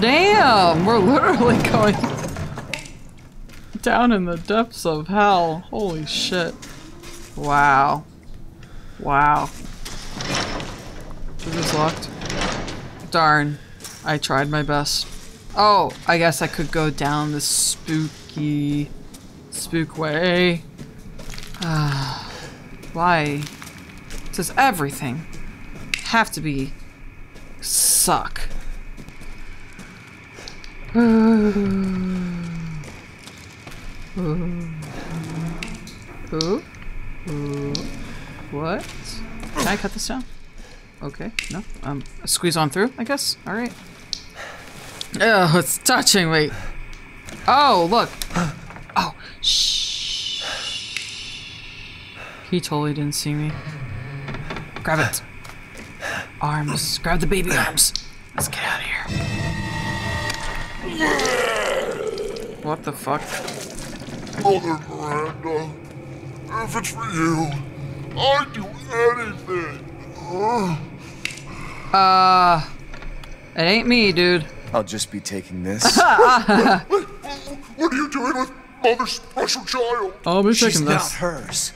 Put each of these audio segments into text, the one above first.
Damn, we're literally going down in the depths of hell. Holy shit. Wow. Wow. Is locked? Darn. I tried my best. Oh, I guess I could go down this spooky spook way. Ah, why does everything have to be suck? Who? Who? What? Can I cut this down? Okay, no. Um, squeeze on through, I guess? Alright. Oh, it's touching, me. Oh, look. Oh, shh. He totally didn't see me. Grab it. Arms. Grab the baby arms. Let's get out of here. What the fuck? Mother Miranda, if it's for you, I'd do anything. Uh, it ain't me, dude. I'll just be taking this. What are you doing with Mother's special child? I'll be She's taking not hers.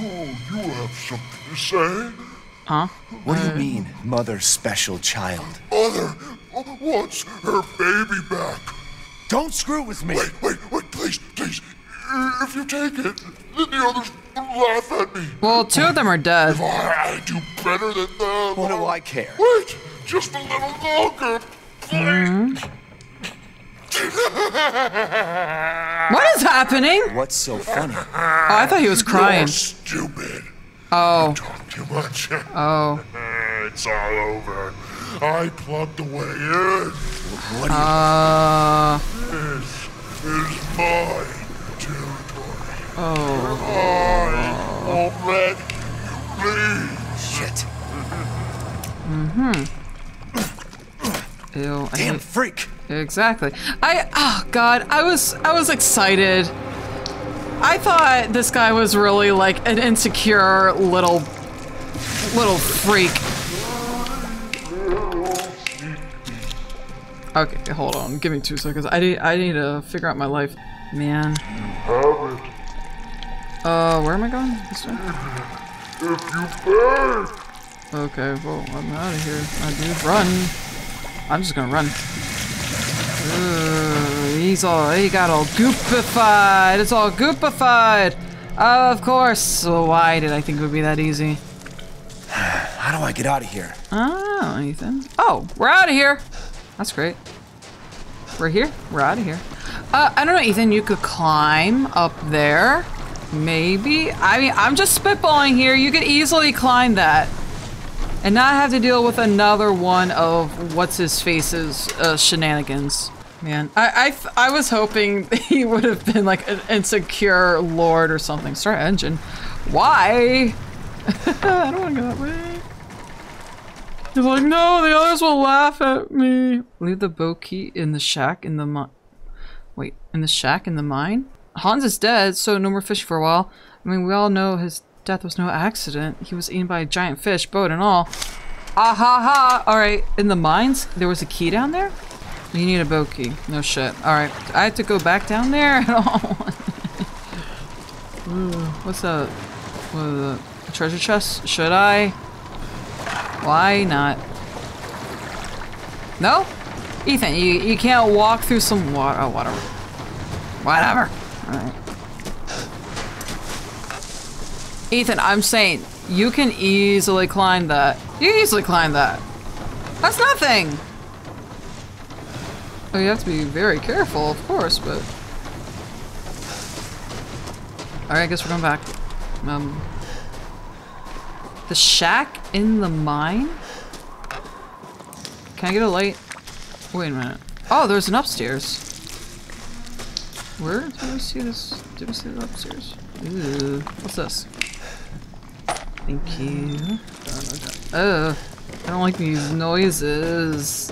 Oh, you have something to say? Huh? What do you mean, mother's special child? Mother wants her baby back. Don't screw with me. Wait, wait, wait, please, please. If you take it, then the others will laugh at me. Well, two of them are dead. If I, I do better than them. What do I care? Wait, just a little longer. Please. Mm-hmm. What is happening? What's so funny? Oh, I thought he was crying. You're stupid. Oh, Talk too much. oh. it's all over. I plugged the way in. What do you Uh, This is my territory. oh. I won't let you leave. shit? Mhm. Ew. I Damn hate- freak! Exactly. I oh god, I was I was excited. I thought this guy was really like an insecure little little freak. Okay, hold on. Give me two seconds. I need I need to figure out my life. Man. Uh, where am I going? This way? Okay, well, I'm out of here. I do run. I'm just gonna run. Ugh, he's all, he got all goopified. It's all goopified. of course. So why did I think it would be that easy? How do I get out of here? Oh, Ethan. Oh, we're out of here. That's great. We're here. We're out of here. Uh, I don't know, Ethan. You could climb up there. Maybe. I mean, I'm just spitballing here. You could easily climb that. And not have to deal with another one of what's his face's uh, shenanigans. Man, I, I, I was hoping he would have been like an insecure lord or something. Start engine. Why? I don't want to go that way. He's like, no, the others will laugh at me. Leave the boat key in the shack in the mine. Wait, in the shack in the mine? Hans is dead, so no more fishing for a while. I mean, we all know his death was no accident. He was eaten by a giant fish, boat and all. Ah ha ha! Alright, in the mines, there was a key down there? You need a key. No shit. Alright, I have to go back down there at all. Ooh, what's that? What? A treasure chest? Should I? Why not? No? Ethan, you, you can't walk through some water. Oh, whatever. Whatever. Alright. Ethan, I'm saying, you can easily climb that. You can easily climb that. That's nothing! Oh, you have to be very careful, of course, but... Alright, I guess we're going back. Um... The shack in the mine? Can I get a light? Wait a minute. Oh, there's an upstairs. Where did I see this? Did I see the upstairs? Ooh, what's this? Thank you. Oh, I don't like these noises.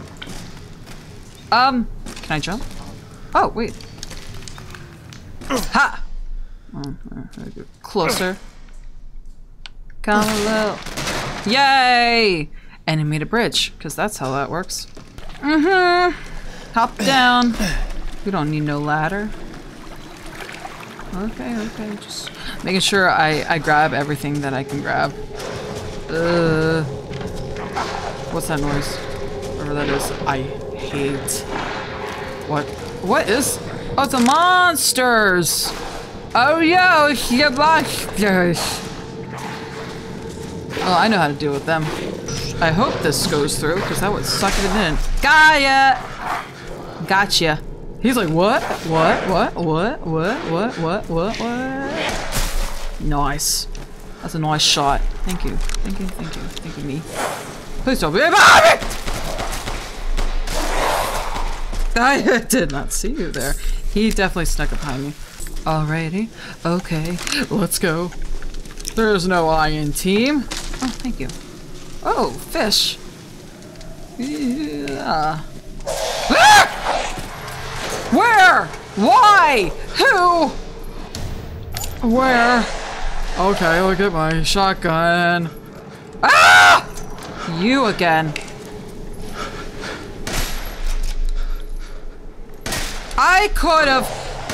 Um, can I jump? Oh, wait. Ha! Closer. Come a little. Yay! And it made a bridge, because that's how that works. Mm-hmm. Hop down. We don't need no ladder. Okay, okay, just making sure I, I grab everything that I can grab. Uh, what's that noise? Whatever that is. I hate. What? What is? Oh, the monsters! Oh, yeah, yeah, monsters! Well, I know how to deal with them. I hope this goes through, because that would suck if it didn't. Gaia! Gotcha. He's like, what? What? What? What? What? What? What? What? What? Nice. That's a nice shot. Thank you. Thank you. Thank you. Thank you, me. Please don't be behind me! I did not see you there. He definitely snuck up behind me. Alrighty. Okay. Let's go. There's no iron team. Oh, thank you. Oh, fish. Yeah. Ah! Where? Why? Who? Where? Okay, look at my shotgun. Ah! You again. I could have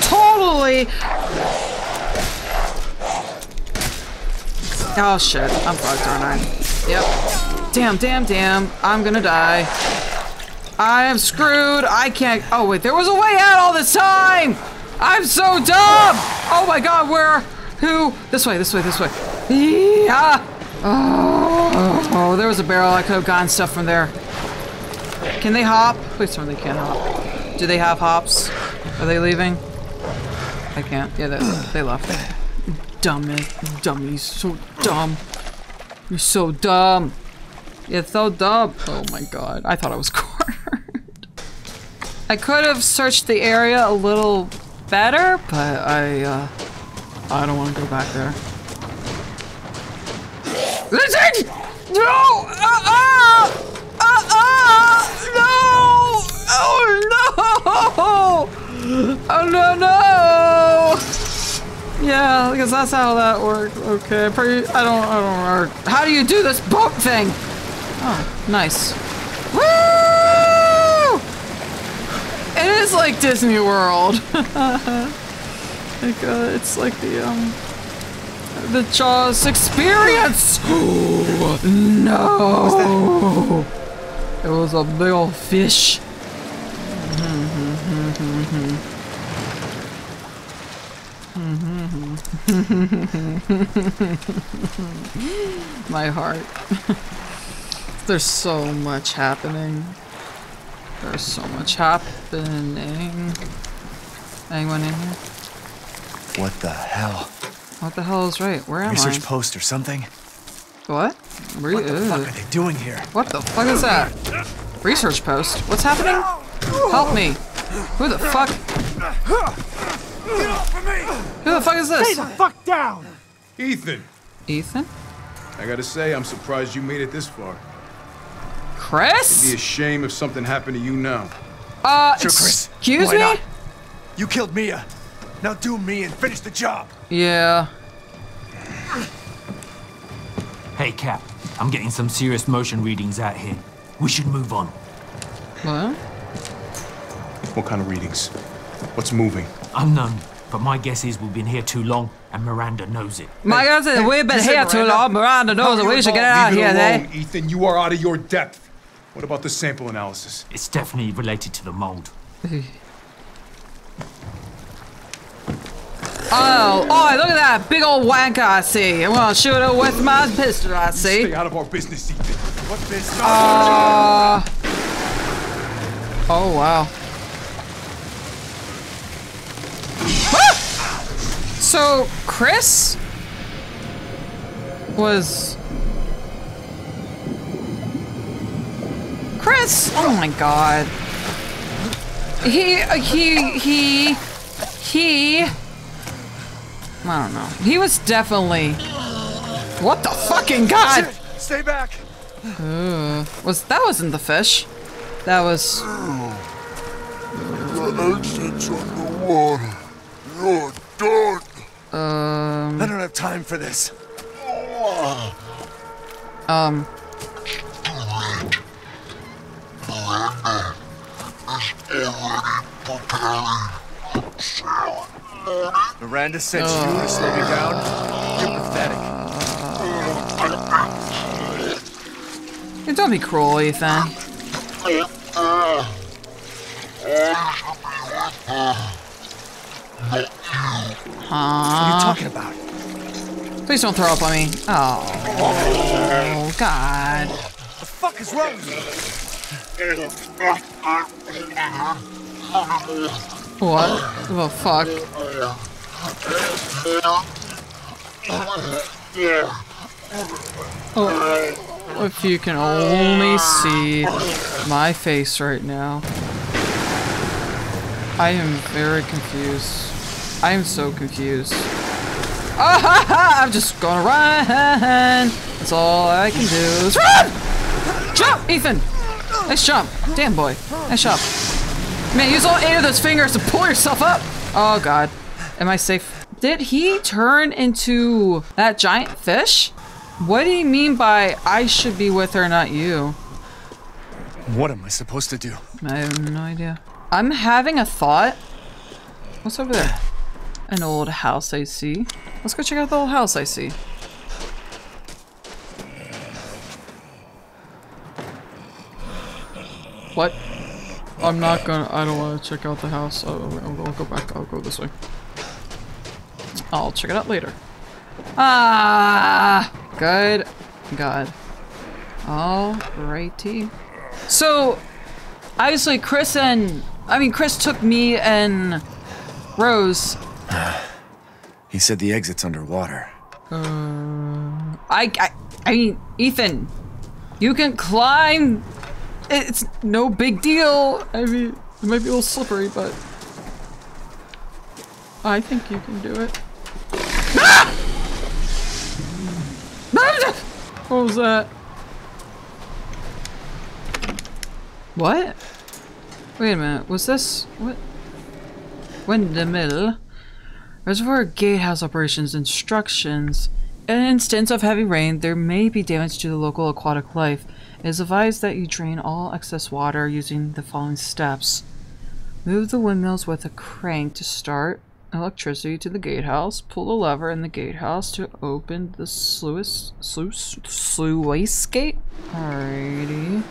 totally. Oh shit, I'm fucked, aren't I? Yep. Damn, damn, damn. I'm gonna die. I am screwed. I can't. Oh wait, there was a way out all this time. I'm so dumb. Oh my god, where? Who? This way, this way, this way. Yeah. Oh, oh, there was a barrel. I could have gotten stuff from there. Can they hop? Please tell me they can't hop. Do they have hops? Are they leaving? I can't. Yeah, they, left. Dummy. Dummies. So dumb. You're so dumb. You're so dumb. Oh my god. I thought I was cornered. I could have searched the area a little better, but I, uh, I don't want to go back there. Listen! No! Uh-uh! Uh-uh! No! Oh no! Oh no no! Yeah, because that's how that works. Okay, pretty. I don't. I don't know. How do you do this boat thing? Oh, nice. Woo! It is like Disney World. like, uh, it's like the um, the Jaws experience. no! It was a big old fish. Mm-hmm. Mm-hmm. Mm-hmm. My heart. There's so much happening. There's so much happening. Anyone in here? What the hell? What the hell is right? Where am Research I? post or something? What? Re- What the fuck are they doing here? What the fuck is that? Research post? What's happening? Help me. Who the fuck? Get off of me! Who the fuck is this? Fuck down! Ethan, Ethan? I gotta say, I'm surprised you made it this far. Chris? It'd be a shame if something happened to you now. Uh, Sure, Chris. excuse Why me? not? You killed Mia. Now do me and finish the job. Yeah. Hey, Cap. I'm getting some serious motion readings out here. We should move on. What? What kind of readings? What's moving? Unknown, but my guess is we've been here too long, and Miranda knows it. My God, said we've been you said here too long. Miranda knows it. we should get out of here, it eh? Ethan. You are out of your depth. What about the sample analysis? It's definitely related to the mold. Oh, oh, look at that big old wanker I see. I'm gonna shoot it with my pistol, I see. Stay out of our business, Ethan. What business? Uh, oh, wow. So, Chris was. Chris! Oh my god. He, he, he, he. I don't know. He was definitely. What the fucking god? Stay back. Was that wasn't the fish? That was The exit's underwater. You're done. Um I don't have time for this. Um, Miranda sent you to slow me down? You're pathetic. you don't be cruel, Ethan. What are you talking about? Please don't throw up on me. Oh, God. The fuck is wrong with you? What the fuck? Oh, if you can only see my face right now. I am very confused. I am so confused. Ah, ha, ha, I'm just gonna run. That's all I can do is run! Jump, Ethan! Nice jump. Damn boy. Nice jump. Man, use all eight of those fingers to pull yourself up. Oh god. Am I safe? Did he turn into that giant fish? What do you mean by I should be with her, not you? What am I supposed to do? I have no idea. I'm having a thought. What's over there? An old house I see. Let's go check out the old house I see. What? I'm not gonna. I don't want to check out the house. I'll, I'll, I'll go back. I'll go this way. I'll check it out later. Ah, good God. Alrighty. So, obviously, Chris and I mean, Chris took me and Rose. He said the exit's underwater. I, I, I mean, Ethan, you can climb. It's no big deal. I mean, it might be a little slippery, but I think you can do it. Ah! What was that? What? Wait a minute. Was this what? Windmill. Reservoir Gatehouse operations instructions. In an instance of heavy rain, there may be damage to the local aquatic life. It is advised that you drain all excess water using the following steps. Move the windmills with a crank to start electricity to the gatehouse. Pull the lever in the gatehouse to open the sluice, sluice, sluice gate. Alrighty.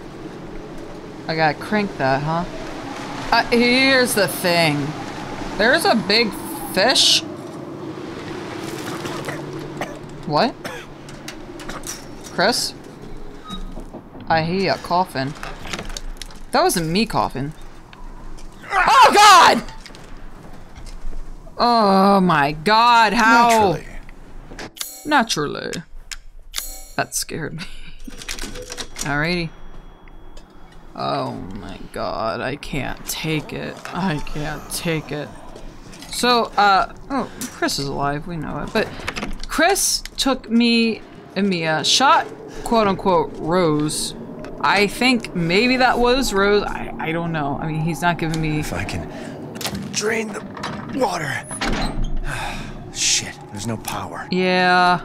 I gotta crank that, huh? Uh, here's the thing. There's a big fish. What? Chris? I hear you coughing. That wasn't me coughing. Oh god! Oh my god, how? Naturally. Naturally. That scared me. Alrighty. Oh my god, I can't take it. I can't take it. So, uh, oh, Chris is alive, we know it. But Chris took me and Mia, shot quote unquote Rose. I think maybe that was Rose. I, I don't know. I mean, he's not giving me. If I can drain the water. Shit, there's no power. Yeah.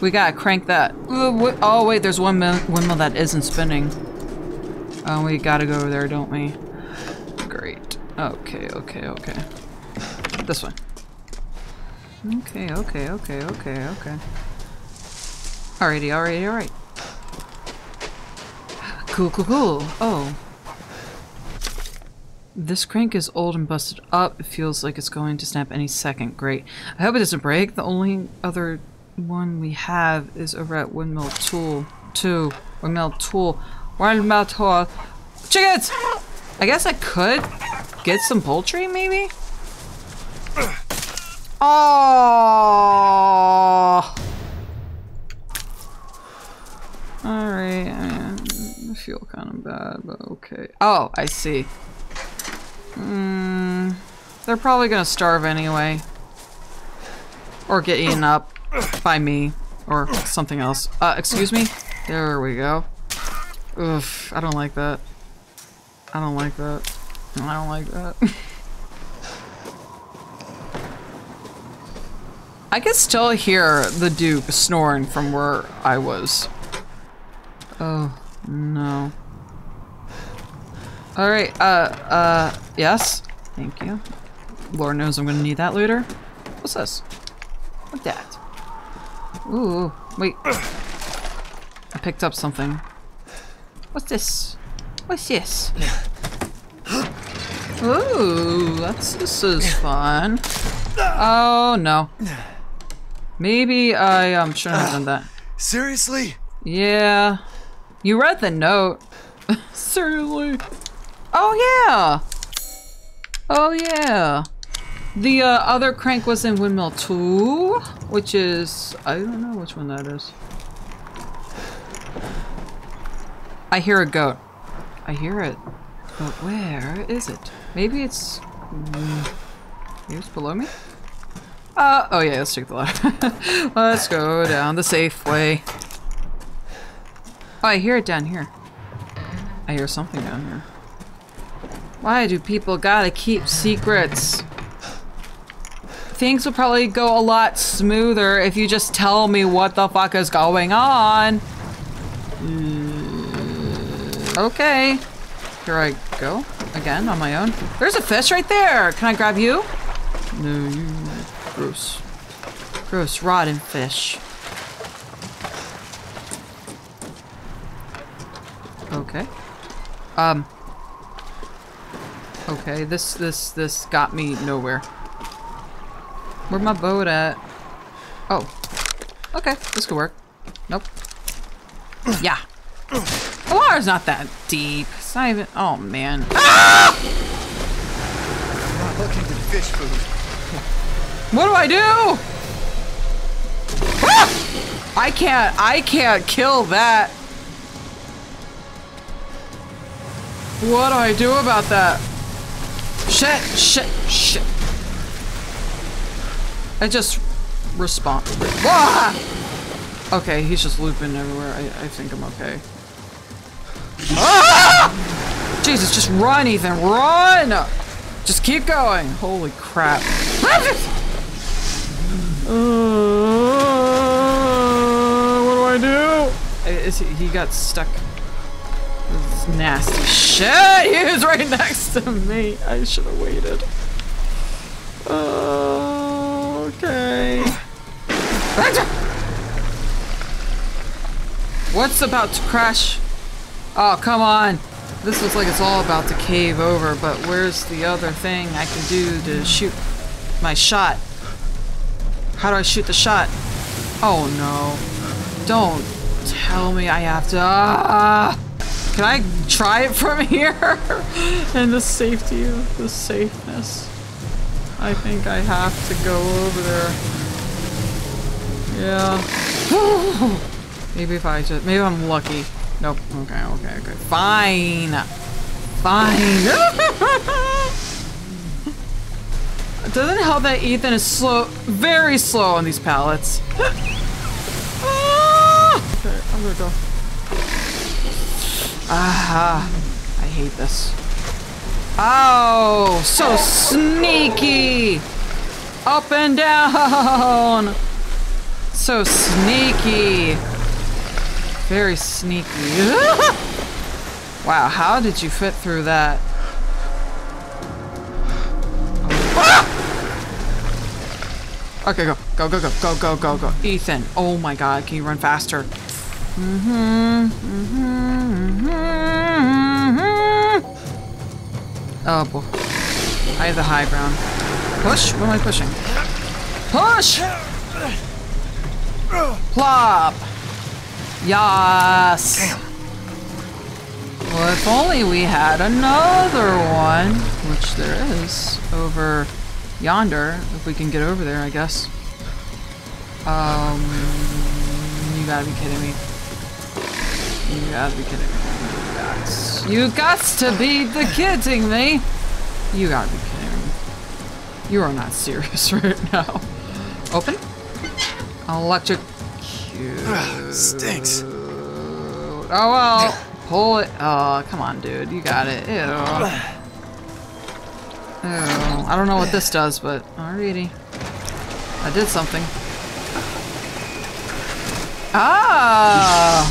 We gotta crank that. Uh, Oh, wait, there's one windmill that isn't spinning. Oh, we gotta go over there, don't we? Okay, okay, okay. This one. Okay, okay, okay, okay, okay. Alrighty, alrighty, alright. Cool, cool, cool. Oh. This crank is old and busted up. It feels like it's going to snap any second. Great. I hope it doesn't break. The only other one we have is over at Windmill Tool 2. Windmill Tool. Windmill Tool. Chickens! I guess I could get some poultry, maybe? Oh. Alright, I I feel kind of bad, but okay. Oh, I see. Mm, they're probably gonna starve anyway. Or get eaten up by me. Or something else. Uh, excuse me? There we go. Oof, I don't like that. I don't like that. I don't like that. I can still hear the Duke snoring from where I was. Oh, no. Alright, uh, uh, yes? Thank you. Lord knows I'm gonna need that later. What's this? What's that? Ooh, wait. I picked up something. What's this? What's this? Ooh, that's this is fun. Oh no. Maybe I um shouldn't have done that. Seriously? Yeah. You read the note. Seriously. Oh yeah. Oh yeah. The uh, other crank was in Windmill 2, which is I don't know which one that is. I hear a goat. I hear it. But where is it? Maybe it's mm, maybe it's below me? Uh, oh yeah, let's take the ladder. let's go down the safe way. Oh, I hear it down here. I hear something down here. Why do people gotta keep secrets? Things would probably go a lot smoother if you just tell me what the fuck is going on. Mm, okay. Here I go. Again, on my own. There's a fish right there! Can I grab you? No, you... Gross. Gross, rotten fish. Okay. Um. Okay, this, this, this got me nowhere. Where'd my boat at? Oh. Okay, this could work. Nope. Yeah. The water's not that deep. It's not even- oh man. I'm not looking for fish food. What do I do? Ah! I can't, I can't kill that. What do I do about that? Shit, shit, shit. I just respond. Ah! Okay, he's just looping everywhere. I, I think I'm okay. Ah! Jesus, just run, Ethan, run! Just keep going. Holy crap. Uh, what do I do? Is he, he got stuck. This nasty shit. He was right next to me. I should have waited. Uh, okay. What's about to crash? Oh, come on. This looks like it's all about to cave over, but where's the other thing I can do to shoot my shot? How do I shoot the shot? Oh no. Don't tell me I have to. Ah! Can I try it from here? In the safety of the safeness. I think I have to go over there. Yeah. maybe if I just. Maybe I'm lucky. Nope. Okay, okay, okay. Fine. Fine. Doesn't help that Ethan is slow, very slow on these pallets. Okay, I'm gonna go. Ah, I hate this. Oh, so sneaky! Up and down! So sneaky. Very sneaky. wow, how did you fit through that? Okay, go. Go, go, go, go, go, go, go. Ethan, oh my god, can you run faster? Mm-hmm, mm-hmm, mm-hmm. Oh boy. I have the high ground. Push? What am I pushing? Push! Plop! Yes! Well, if only we had another one, which there is, over yonder, if we can get over there, I guess. Um, you gotta be kidding me. You gotta be kidding me. You gots. You gots to be the kidding me. You gotta be kidding me. You are not serious right now. Open? Electric. Stinks. Oh well. Pull it. Oh, come on, dude. You got it. Ew. Ew. I don't know what this does, but alrighty. I did something. Ah!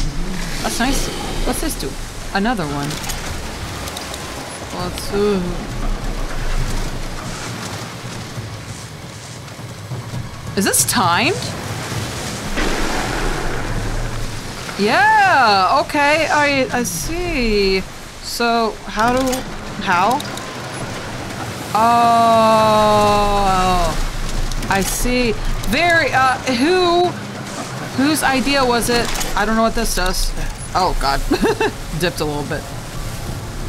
That's nice. What's this do? Another one. What's... Uh, is this timed? Yeah, okay, I, I see. So, how do... How? Oh, I see. Very, uh, who, whose idea was it? I don't know what this does. Oh, God. Dipped a little bit.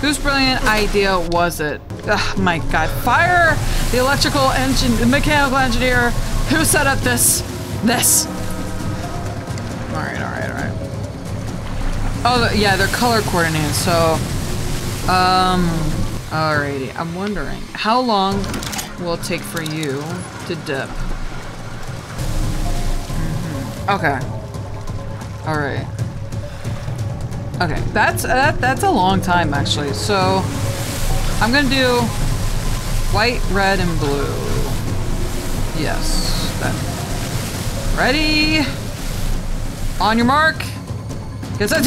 Whose brilliant idea was it? Oh, my God. Fire the electrical engine, the mechanical engineer who set up this, this. All right, all right, all right. Oh, yeah, they're color coordinated, so, um, alrighty. I'm wondering, how long will it take for you to dip? Mhm. Okay. All right. Okay, that's that, that's a long time actually. So I'm gonna do white, red, and blue. Yes. That. Ready? On your mark. Get set.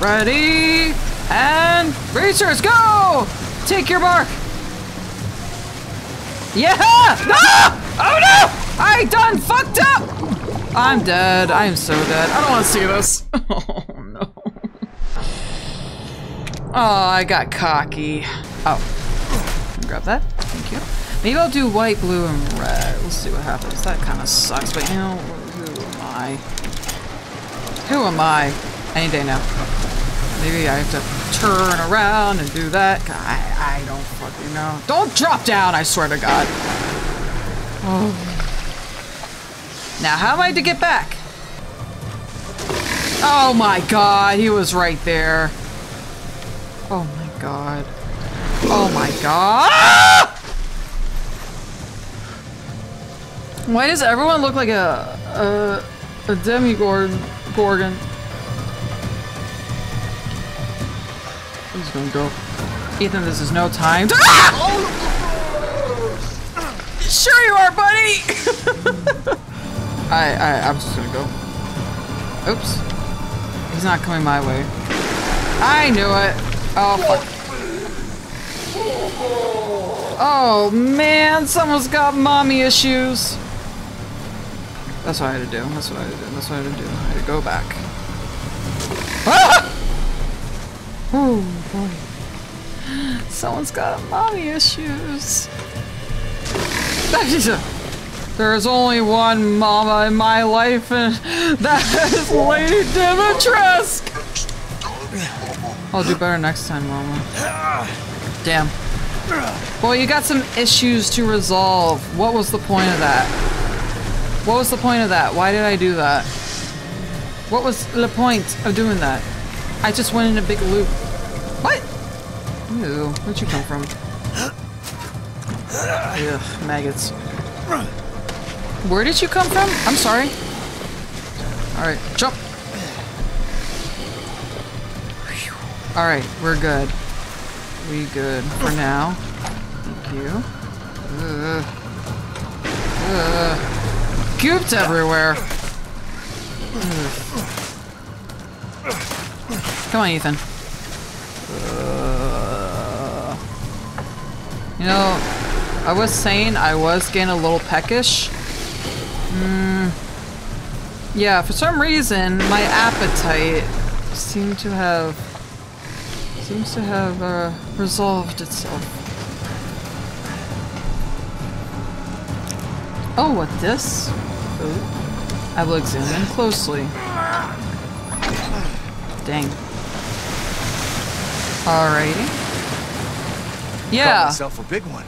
Ready? And racers, go! Take your mark. Yeah! No! Oh no! I done fucked up! I'm dead. I am so dead. I don't want to see this. Oh no. Oh, I got cocky. Oh. Grab that. Thank you. Maybe I'll do white, blue, and red. We'll see what happens. That kind of sucks, but you know, I? Who am I? Any day now. Maybe I have to turn around and do that. I, I don't fucking know. Don't drop down, I swear to God. Oh. Now, how am I to get back? Oh my god, he was right there. Oh my god. Oh my god. Ah! Why does everyone look like a a, a demigorgon? Gorgon? I'm just gonna go. Ethan, this is no time. to- Ah! Sure you are, buddy. I I I'm just gonna go. Oops. He's not coming my way. I knew it. Oh fuck. Oh man, someone's got mommy issues. That's what I had to do. That's what I had to do. That's what I had to do. I had to go back. Ah! Oh boy. Someone's got mommy issues. There's only one mama in my life, and that is Lady Dimitrescu. I'll do better next time, mama. Damn. Well, you got some issues to resolve. What was the point of that? What was the point of that? Why did I do that? What was the point of doing that? I just went in a big loop. What? Ew, where'd you come from? Ugh, maggots. Run. Where did you come from? I'm sorry. Alright, jump. Alright, we're good. We good for now. Thank you. Ugh. Ugh. Gooped everywhere. Come on, Ethan. You know, I was saying I was getting a little peckish. Mm, yeah, for some reason, my appetite seemed to have seems to have uh, resolved itself. Oh, what this? Oh, I will examine closely. Dang. Alrighty. Yeah. myself a big one.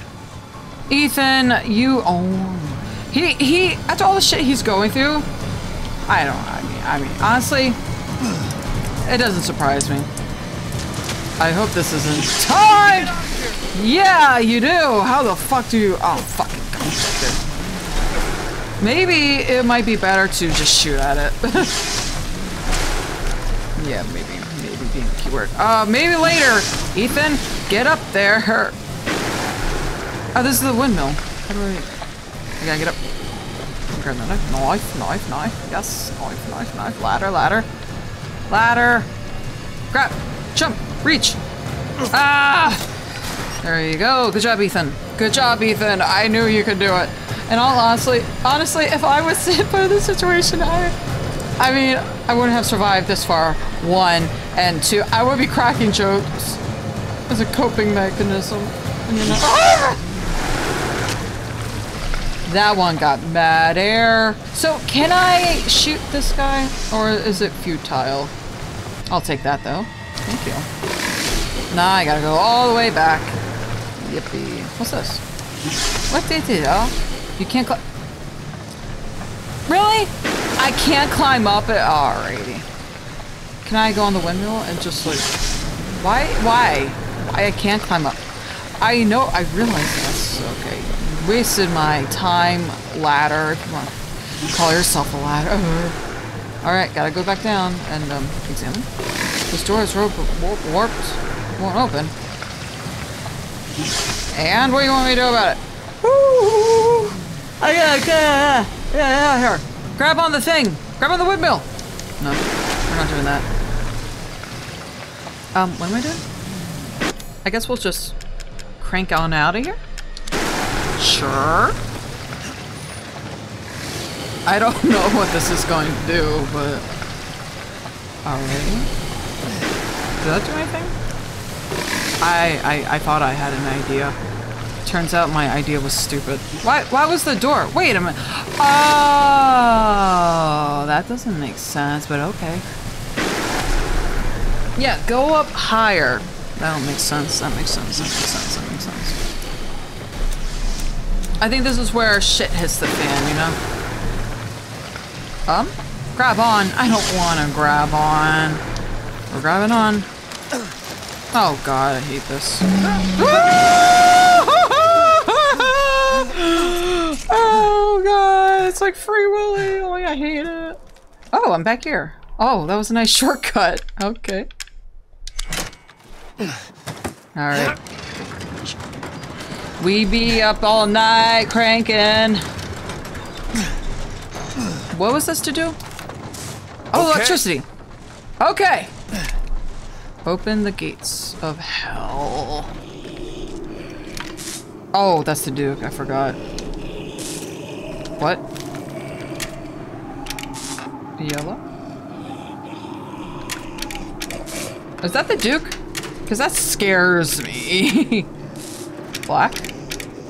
Ethan, you oh he he after all the shit he's going through, I don't I mean I mean honestly it doesn't surprise me. I hope this isn't timed! Yeah, you do! How the fuck do you oh fucking God. Maybe it might be better to just shoot at it. yeah, maybe maybe being the keyword. Uh maybe later! Ethan, get up there. Oh, this is the windmill. How do I... I gotta get up. Grab the knife, knife, knife, knife. Yes, knife, knife, knife. Ladder, ladder. Ladder. Grab. Jump. Reach. Ah! There you go. Good job, Ethan. Good job, Ethan. I knew you could do it. And all honestly, honestly, if I was put in this situation, I, I mean, I wouldn't have survived this far. One and two, I would be cracking jokes as a coping mechanism. You Ah! That one got mad air. So can I shoot this guy, or is it futile? I'll take that though. Thank you. Nah, I gotta go all the way back. Yippee. What's this? What did it? Oh, you can't climb. Really? I can't climb up it. Alrighty. Can I go on the windmill and just like, why? Why? Why I can't climb up? I know. I realize this. Okay. Wasted my time ladder. Come on. call yourself a ladder. All right. Gotta go back down and um, examine. This door is warped. warped. Won't open. And what do you want me to do about it? Woo! I gotta get yeah, yeah, here. Grab on the thing. Grab on the windmill. No, we're not doing that. Um, what am I doing? I guess we'll just crank on out of here. Sure. I don't know what this is going to do, but already. Did that do anything? I, I I thought I had an idea. Turns out my idea was stupid. Why why was the door? Wait a minute. Oh, that doesn't make sense, but okay. Yeah, go up higher. That don't make sense. That makes sense. That makes sense. That makes sense. I think this is where shit hits the fan, you know? Um? Grab on. I don't want to grab on. We're grabbing on. Oh god, I hate this. oh god, it's like Free Oh, I hate it. Oh, I'm back here. Oh, that was a nice shortcut. Okay. Alright. We be up all night cranking. What was this to do? Oh, Okay. electricity. Okay. Open the gates of hell. Oh, that's the Duke. I forgot. What? Yellow? Is that the Duke? Because that scares me. Black?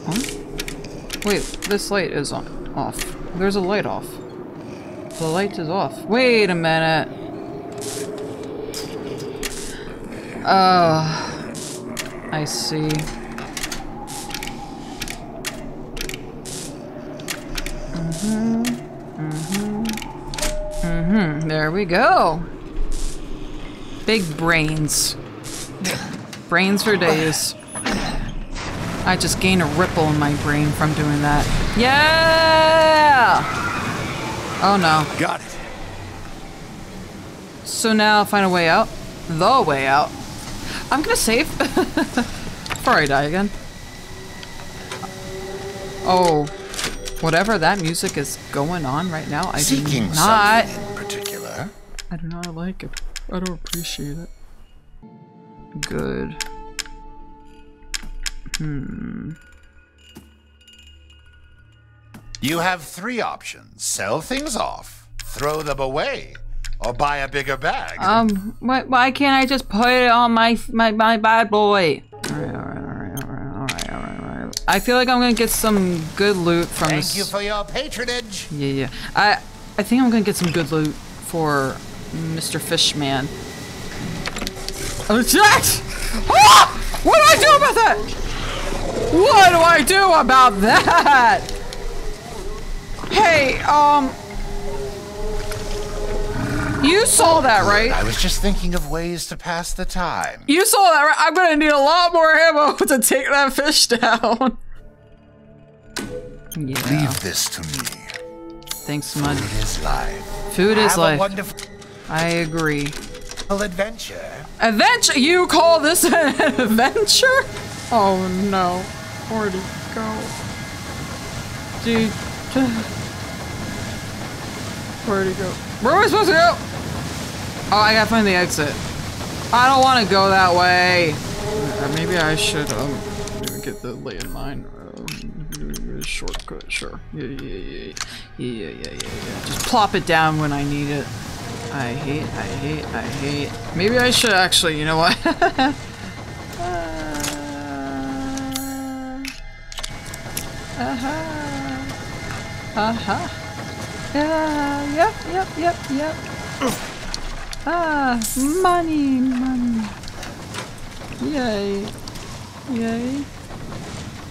Huh? Wait, this light is on off. There's a light off. The light is off. Wait a minute. Oh, I see. Mm-hmm. Mm-hmm. Mm-hmm. There we go. Big brains. Brains for days. I just gained a ripple in my brain from doing that. Yeah! Oh no. Got it. So now find a way out. The way out. I'm gonna save before I die again. Oh, whatever that music is going on right now, I Seeking do not. something. I do not like it. I don't appreciate it. Good. Hmm. You have three options. Sell things off, throw them away, or buy a bigger bag. Um, why, why can't I just put it on my my my bad boy? Alright, alright, alright, alright, alright, alright, alright. I feel like I'm gonna get some good loot from Thank this. you for your patronage. Yeah, yeah. I I think I'm gonna get some good loot for Mr. Fishman. Oh, Ah! What do I do about that? What do I do about that? Hey, um, you saw that, right? I was just thinking of ways to pass the time. You saw that, right? I'm gonna need a lot more ammo to take that fish down. Yeah. Leave this to me. Thanks, Mud. It is life. Food is Have life. I agree. adventure. Adventure? You call this an adventure? Oh no. Where'd he go? Dude. Where'd he go? Where am I supposed to go? Oh, I gotta find the exit. I don't want to go that way. Uh, maybe I should um get the landmine. Uh, shortcut, sure. Yeah, yeah, yeah, yeah, yeah, yeah, yeah. Just plop it down when I need it. I hate, I hate, I hate. Maybe I should actually. You know what? uh huh. Uh huh. Yeah. Yep. Yep. Yep. Yep. Ah, money, money. Yay. Yay.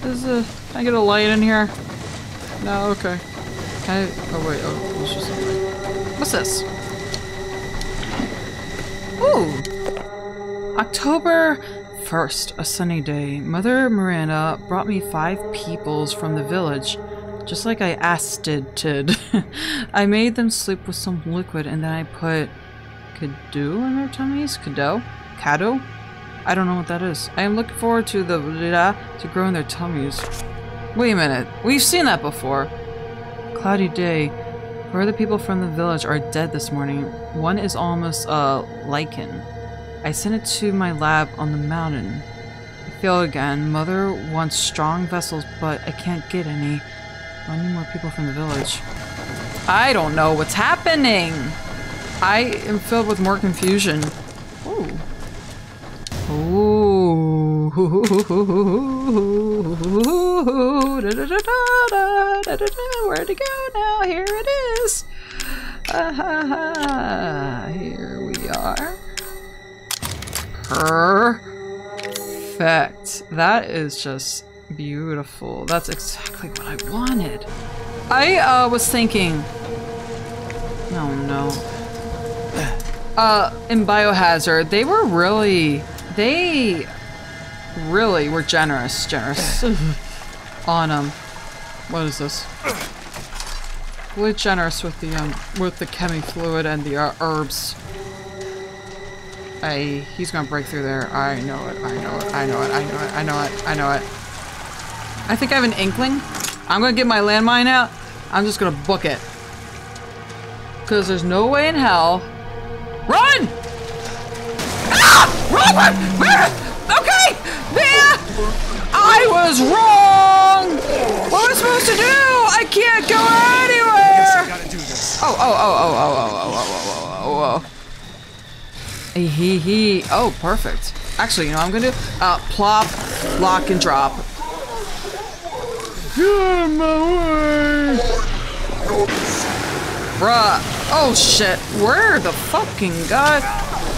Is a, can I get a light in here? No, okay. Can I, oh wait, oh, it's just. What's this? October 1st, a sunny day. Mother Miranda brought me five peoples from the village, just like I asked did. I made them sleep with some liquid and then I put Cadou in their tummies? Cadou? Cadou? I don't know what that is. I am looking forward to the to grow in their tummies. Wait a minute. We've seen that before. Cloudy day. Four of the people from the village are dead this morning. One is almost a lycan. I sent it to my lab on the mountain. I fail again. Mother wants strong vessels, but I can't get any. I need more people from the village. I don't know what's happening. I am filled with more confusion. Ooh. Ooh. Where'd it go now? Here it is. Uh -huh. Here we are. Perfect. That is just beautiful. That's exactly what I wanted. I uh, was thinking. Oh no uh, in Biohazard, they were really, they really were generous, generous on um, what is this? Really generous with the um, with the chemi fluid and the uh, herbs. I, he's gonna break through there. I know it. I know it. I know it. I know it. I know it. I know it. I think I have an inkling. I'm gonna get my landmine out. I'm just gonna book it. Because there's no way in hell Run! Ah! Run! Run! I was wrong! What am I supposed to do? I can't go anywhere! Oh, oh, oh, oh, oh, oh, oh, oh, oh, oh, oh. He, he, oh, perfect. Actually, you know I'm gonna do? Uh, plop, lock, and drop. Get out of my way! Bruh. Oh shit. Where the fucking god?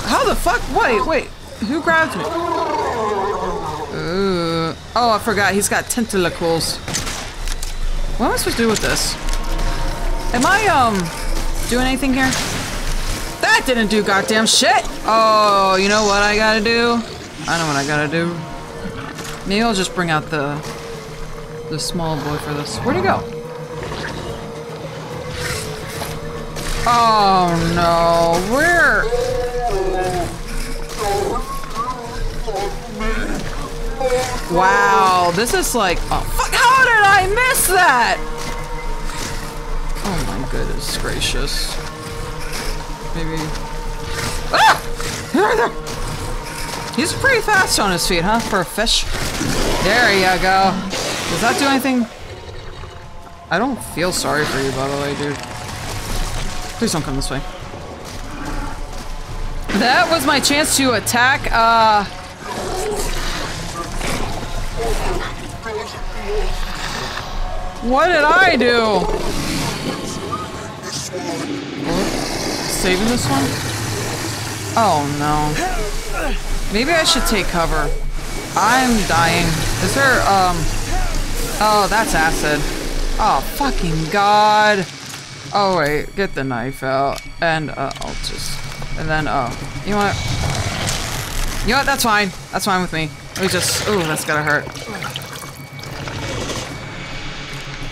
How the fuck? Wait, wait. Who grabbed me? Ooh. Oh, I forgot. He's got tentacles. What am I supposed to do with this? Am I, um, doing anything here? That didn't do goddamn shit! Oh, you know what I gotta do? I know what I gotta do. Maybe I'll just bring out the the small boy for this. Where'd he go? Oh no, where? Wow, this is like, oh, fuck, how did I miss that? Oh my goodness gracious. Maybe, ah! He's pretty fast on his feet, huh, for a fish? There you go. Does that do anything? I don't feel sorry for you, by the way, dude. Please don't come this way. That was my chance to attack, uh... What did I do? Saving this one? Oh no. Maybe I should take cover. I'm dying. Is there, um... Oh, that's acid. Oh, fucking god. Oh wait, get the knife out. And uh, I'll just... And then, oh. You know what? You know what? That's fine. That's fine with me. Me just... Ooh, that's gotta hurt.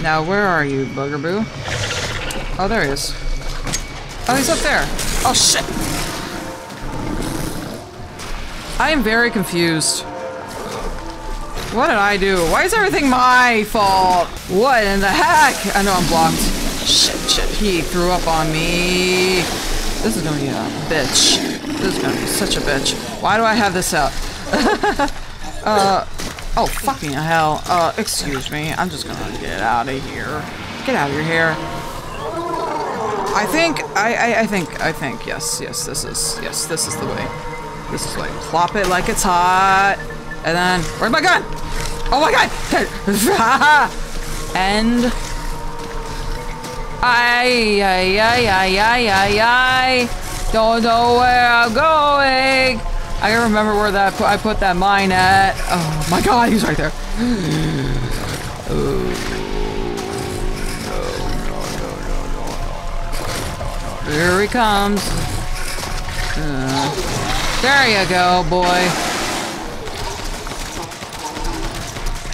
Now, where are you, Buggerboo? Oh, there he is. Oh, he's up there. Oh, shit! I am very confused. What did I do? Why is everything my fault? What in the heck? I know I'm blocked. Shit, shit. He threw up on me. This is gonna be a bitch. This is gonna be such a bitch. Why do I have this out? uh, oh, fucking hell. Uh, excuse me. I'm just gonna get out of here. Get out of your hair. I think, I, I, I think, I think, yes, yes, this is, yes, this is the way. This is way. Plop it like it's hot. And then, where's my gun? Oh my god! and... I, I, I, I, I, I, I don't know where I'm going. I can remember where that I put that mine at. Oh my god, he's right there. Here he comes. Uh, there you go, boy.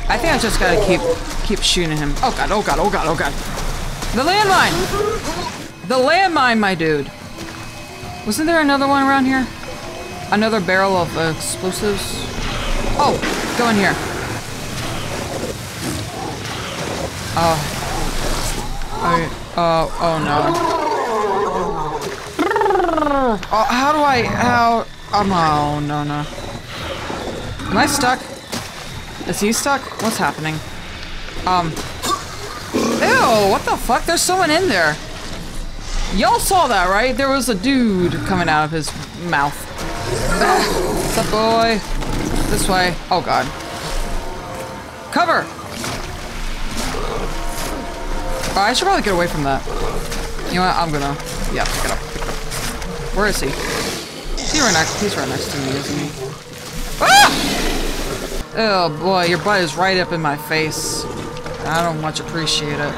I think I just gotta keep keep shooting him. Oh god, oh god, oh god, oh god. The landmine! The landmine, my dude. Wasn't there another one around here? Another barrel of uh, explosives? Oh, go in here. Oh. I, uh, oh no. Oh, how do I, how, um, oh, no, no. Am I stuck? Is he stuck? What's happening? Um. Ew, what the fuck? There's someone in there. Y'all saw that, right? There was a dude coming out of his mouth. What's up, boy? This way. Oh, God. Cover! Oh, I should probably get away from that. You know what? I'm gonna... Yeah, pick it up. Pick it up. Where is he? He's right next. He's right next to me, isn't he? Ah! Oh boy, your butt is right up in my face. I don't much appreciate it.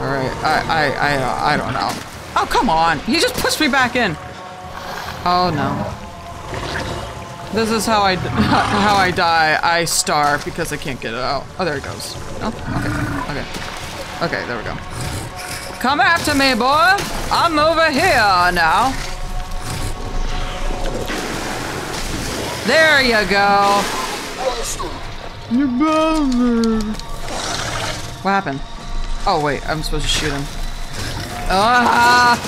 Alright, I, I, I, I don't know. Oh, come on! He just pushed me back in! Oh no. This is how I, how I die. I starve because I can't get it out. Oh, there it goes. Oh, okay, okay. Okay, there we go. Come after me, boy! I'm over here now. There you go. You bastard. What happened? Oh wait, I'm supposed to shoot him. Ah!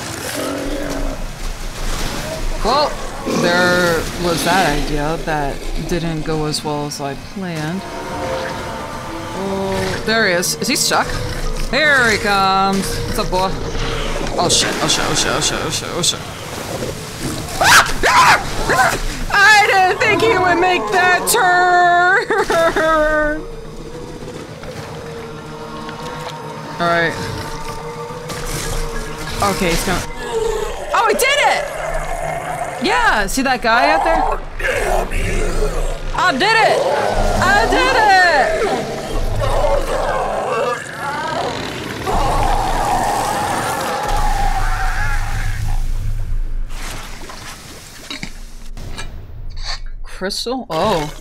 Well, there was that idea that didn't go as well as I planned. Oh, there he is. Is he stuck? Here he comes. What's up, boy? Oh shit, oh shit, oh shit, oh shit, oh shit, oh shit. Ah! Ah! I didn't think he would make that turn! Alright. Okay, he's gonna... Oh, he did it! Yeah, see that guy out there? I did it! I did it! Crystal? Oh.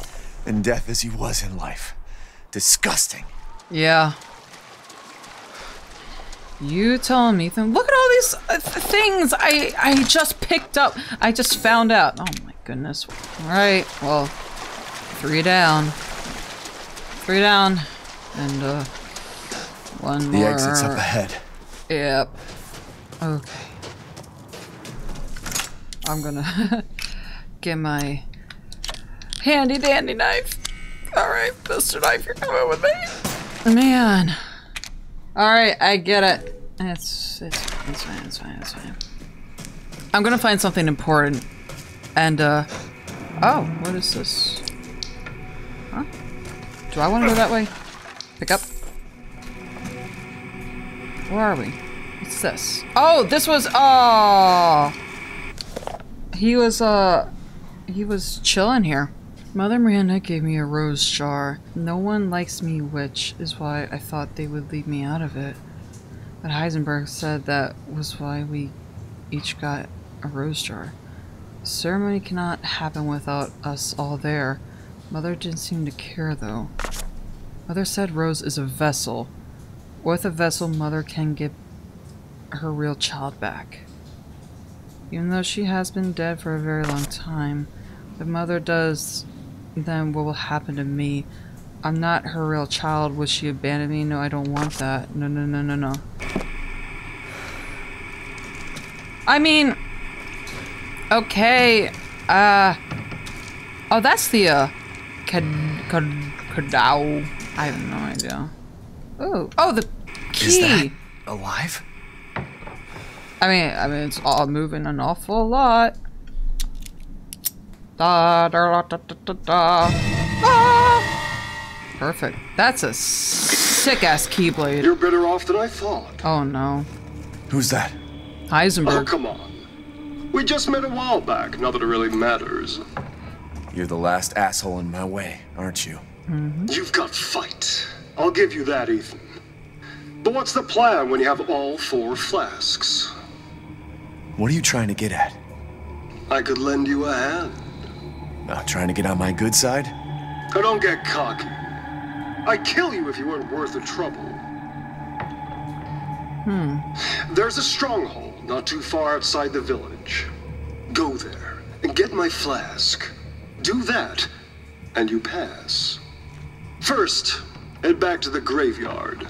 In death as he was in life. Disgusting. Yeah. You tell him, Ethan. Look at all these uh, things I I just picked up. I just found out. Oh my goodness. All right. Well, three down. Three down, and uh, one The more. exit's up ahead. Yep. Okay. I'm gonna get my handy dandy knife. Alright, Mr. Knife, you're coming with me. Man. Alright, I get it. It's, it's, it's fine, it's fine, it's fine. I'm gonna find something important. And, uh, oh, what is this? Huh? Do I want to go that way? Pick up. Where are we? What's this? Oh, this was, oh! He was, uh, he was chilling here. Mother Miranda gave me a rose jar. No one likes me, which is why I thought they would leave me out of it. But Heisenberg said that was why we each got a rose jar. Ceremony cannot happen without us all there. Mother didn't seem to care though. Mother said Rose is a vessel. With a vessel, Mother can get her real child back. Even though she has been dead for a very long time, if Mother does, then what will happen to me? I'm not her real child. Would she abandon me? No, I don't want that. No, no, no, no, no. I mean, okay. Uh, oh, that's the uh, kad kad kadao. I have no idea. Oh, oh, the key. Is that alive? I mean, I mean, it's all moving an awful lot. Da da da da da da. Ah! Perfect. That's a sick ass keyblade. You're better off than I thought. Oh no, Who's that? Oh, come on. We just met a while back, not that it really matters. You're the last asshole in my way, aren't you? You've got fight. I'll give you that, Ethan. But what's the plan when you have all four flasks? What are you trying to get at? I could lend you a hand. Not trying to get on my good side? I don't get cocky. I'd kill you if you weren't worth the trouble. Hmm. There's a stronghold not too far outside the village. Go there and get my flask. Do that, and you pass. First, head back to the graveyard.